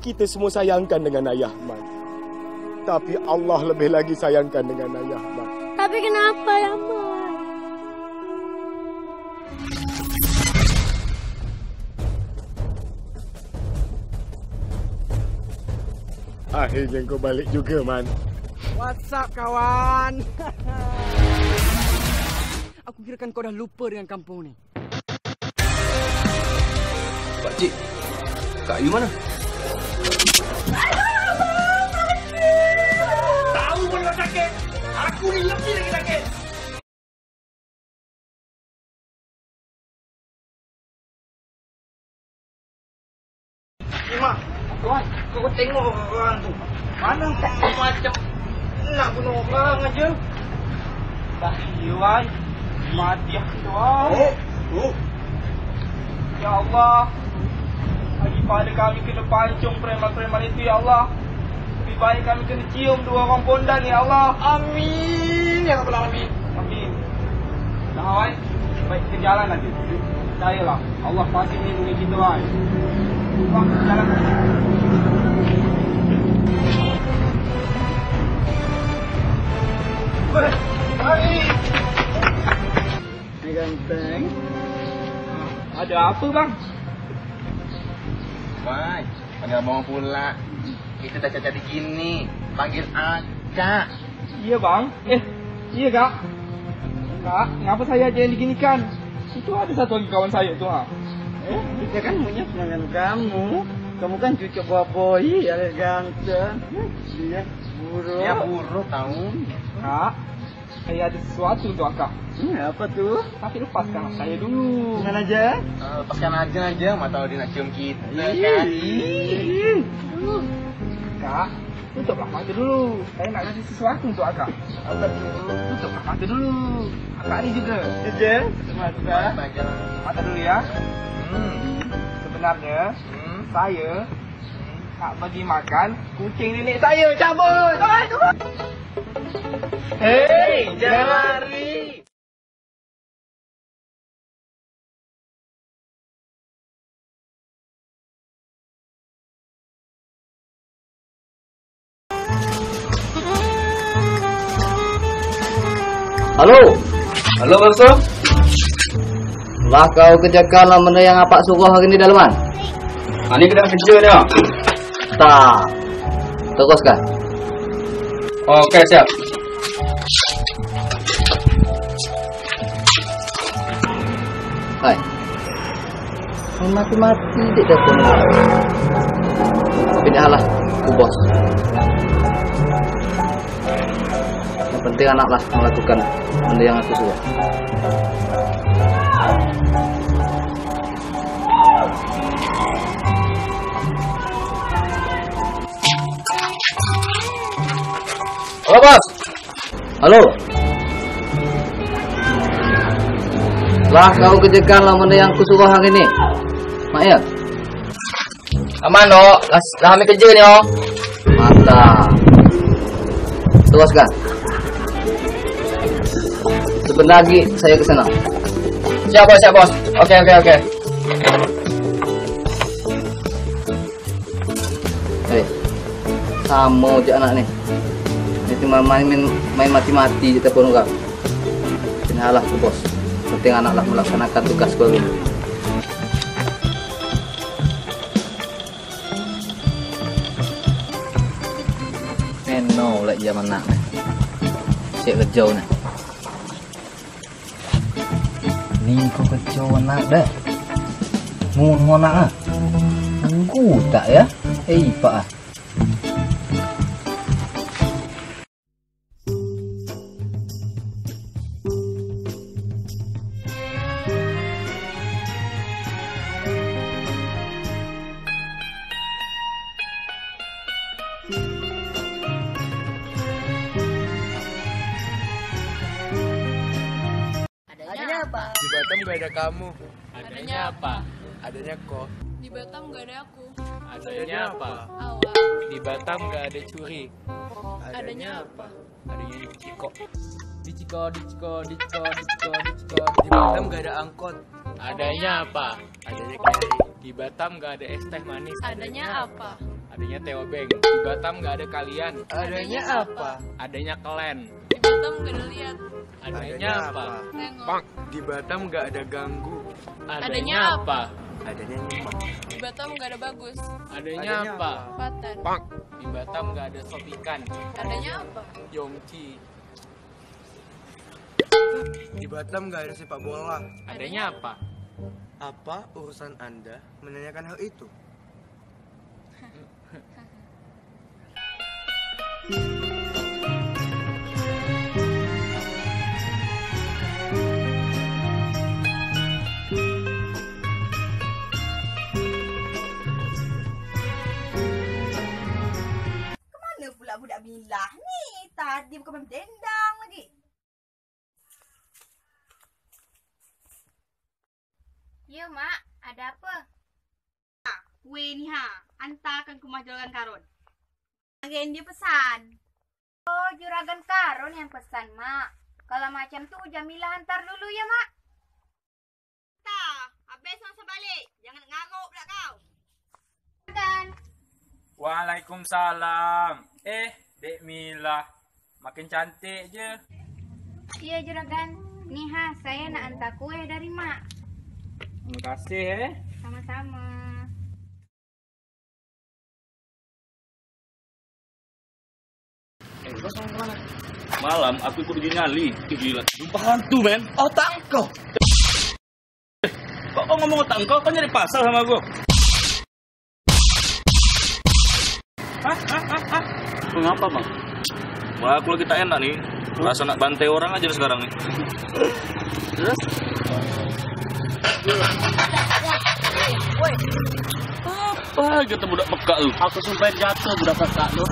Kita semua sayangkan dengan ayah, Man. Tapi Allah lebih lagi sayangkan dengan ayah, Man. Tapi kenapa ya, Man? Akhirnya kau balik juga, Man. What's up kawan? Aku kirakan kau dah lupa dengan kampung ni. Pakcik, Kak Ayu mana? Sakit. Aku ni lebih lagi sakit. Mak, tuan, kau tengok orang tu. Mana macam nak bunuh orang aja. Dah hiwai. Mati aku tuan. Oh, oh. Ya Allah. Bagi pada kami kena pancung preman-preman itu ya Allah. Baik kami kena cium dua orang pondan ya Allah. Amin. Ya Rabbal Alamin. Amin. Dah awal. Baik kita jalan lagi. Percayalah. Allah pasti melindungi kita kan. Bang, jalan Mari. Ni ganteng. Ada apa bang? Wai, panggil abang pula. Kita dah jadi gini. Panggil akak. Iya bang. Eh, iya kak. Kak, kenapa saya aja yang diginikan? Itu ada satu lagi kawan saya tu ha. Eh, kita kan punya dengan kamu. Kamu kan cucu boy, ya ganteng. Dia buruk. Ya buruk tahu. Kak, saya ada sesuatu untuk akak. Hmm, apa tuh? Tapi lepaskan saya dulu. Dengan aja. Uh, lepaskan aja aja, mata dia nak cium kita kan. Kak, tutuplah mata dulu. Saya nak kasih sesuatu untuk akak. Akak tutuplah mata dulu. Akak ni juga. Aja. Mata, Baca. mata dulu ya. Hmm. Sebenarnya, Hmm. saya nak bagi makan kucing nenek saya. Cabut! Cabut! Hei, jangan Halo, Halo Bang Sob. lah kau kerjakan lah benda yang apa suruh hari ni dalaman? Ha ni kena kerja ni ah. Tak. Teruskan. Okey siap. Hai. Mati-mati dek dah pun. Tapi dah lah, bos. Penting anak lah melakukan benda yang aku suruh. Halo Bos. Halo. Lah kau kerjakan lah benda yang aku suruh hari ni. Mak ya? Aman no, lah, ambil kerja ni oh. Mantap. Teruskan. Sebentar lagi saya ke sana. Siap bos, siap bos. Okey, okey, okey. Hei. Sama je anak ni. Ni cuma main main, main mati-mati je telepon orang. Kenalah ke bos. Penting anak lah melaksanakan tugas kau dulu. Meno zaman nak. Siap kerja ni. Kerja anak dah. Mun anak ah. Tunggu tak ya? Eh, Pak ah. Di Batam gak ada kamu. Adanya apa? Adanya kok. Di Batam gak ada aku. Adanya apa? Awal. Di Batam gak ada curi. Adanya apa? Adanya ciko. Di Ciko, di Ciko, di Ciko, di Ciko, di Ciko. Di Batam gak ada angkot. Adanya apa? Adanya carry. Di Batam nggak ada es teh manis. Adanya apa? Adanya Teo Beng. Di Batam nggak ada kalian. Adanya apa? Adanya kelen. Di Batam gak ada lihat. Adanya apa? Tengok. Di Batam nggak ada ganggu. Adanya apa? Adanya nyimak. Di Batam gak ada bagus. Adanya apa? Patan. Di Batam nggak ada sop ikan. Adanya apa? Yongki. Di Batam nggak ada sepak bola. Adanya apa? Apa urusan Anda menanyakan hal itu? Mak. Ada apa? Kue ni ha, hantarkan ke rumah juragan Karun. Agen dia pesan. Oh, juragan Karun yang pesan, Mak. Kalau macam tu, Jamilah hantar dulu ya, Mak. Tak, habis masa balik. Jangan ngaruk pula kau. Dan Waalaikumsalam. Eh, Dek Mila. Makin cantik je. Iya, juragan. Nih, ha, saya nak hantar kue dari Mak. Terima kasih eh. Sama-sama. Malam aku ikut uji nyali. Ih, Gila, jumpa hantu men. Otak kau. Eh, kok kau ngomong otak kau? Kau nyari pasal sama gua. Hah? Hah? Hah? Hah? Mengapa bang? Wah, aku lagi tak enak nih. Rasa nak bantai orang aja sekarang nih. Terus? Apa gitu budak peka lu? Aku sampai jatuh budak peka lu.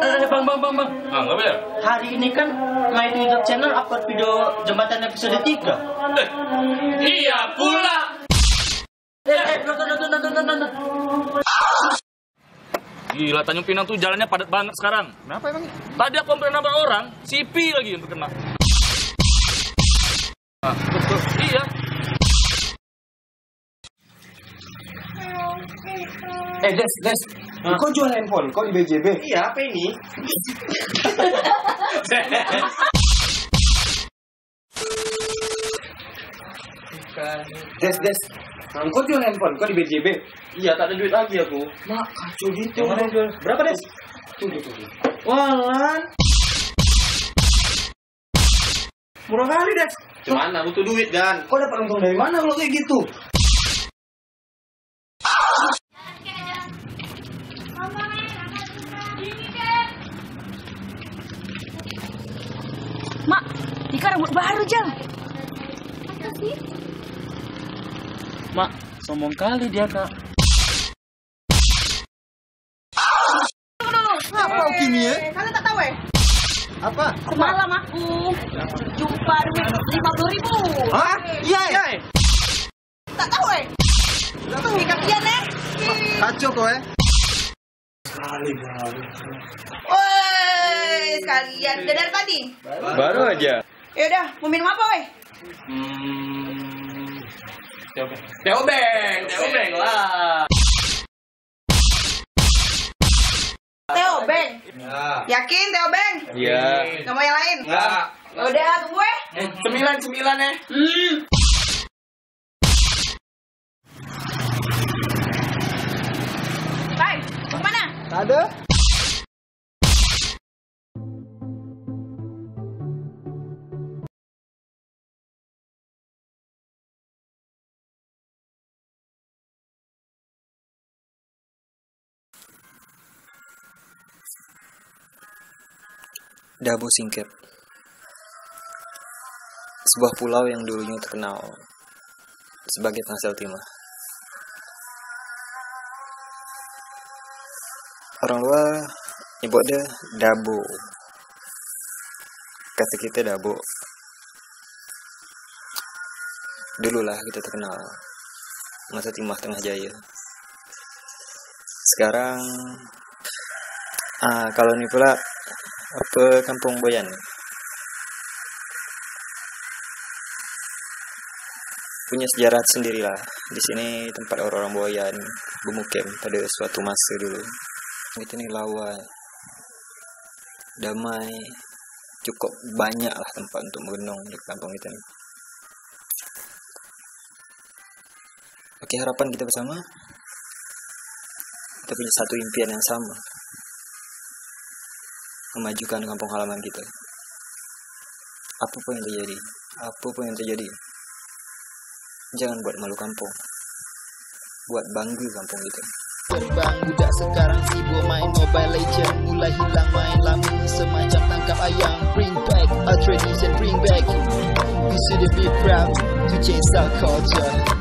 Eh, bang, bang, bang, bang. Ah, nggak biar. Hari ini kan My YouTube channel upload video jembatan episode 3. Eh, iya pula. Eh, eh, nonton, nonton, nonton. Gila, Tanjung Pinang tuh jalannya padat banget sekarang. Kenapa emang? Tadi aku hampir nabrak orang, si Pi lagi yang terkena. Eh Des, Des, kau jual handphone, kau di BJB? Iya, apa ini? Des, Des, kau jual handphone, kau di BJB? Iya, tak ada duit lagi aku. Mak, kacau gitu. Mana jual? Berapa, Des? Tujuh, tujuh. Walan. Murah kali, Des. Gimana? Butuh duit, Dan. Kau dapat untung dari mana kalau kayak gitu? Rambut baru, Jang. Mak, sombong kali dia, Kak. Apa kau kini ya? Kalian tak tahu eh? Apa? Semalam aku jumpa duit lima puluh ribu. Hah? Iya, iya. Tak tahu eh? Tak tahu kalian eh? Kacau kau eh? Woi, sekalian udah dari tadi. Baru aja. Ya udah, mau minum apa weh? Hmm. Teo Beng, Teo Beng lah. Teo Beng. Yakin Teo Beng? Iya. Gak mau yang lain? Enggak. Ya udah, tunggu eh. Sembilan sembilan ya. Mau? Tak ada. Dabo Singkep Sebuah pulau yang dulunya terkenal sebagai penghasil timah. Orang luar nyebut dia Dabo. Kata kita Dabo. Dululah kita terkenal masa timah tengah jaya. Sekarang ah kalau ini pula apa kampung Boyan punya sejarah sendirilah. Di sini tempat orang-orang Boyan bermukim pada suatu masa dulu. Kita ni lawa, damai, cukup banyak lah tempat untuk merenung di kampung kita ni. Okey, harapan kita bersama kita punya satu impian yang sama memajukan kampung halaman kita. Apa pun yang terjadi apa pun yang terjadi jangan buat malu kampung. Buat bangga kampung kita. Bang budak sekarang sibuk main Mobile Legend. Mulai hilang main lama semacam tangkap ayam. Bring back a tradition, bring back. We should be proud to change our culture